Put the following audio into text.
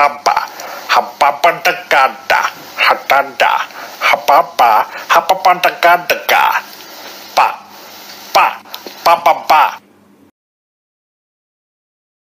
hapapa, hapapa dekada, hatanda, hapapa, hapapa dekadeka, pak, pak, pa pa pa,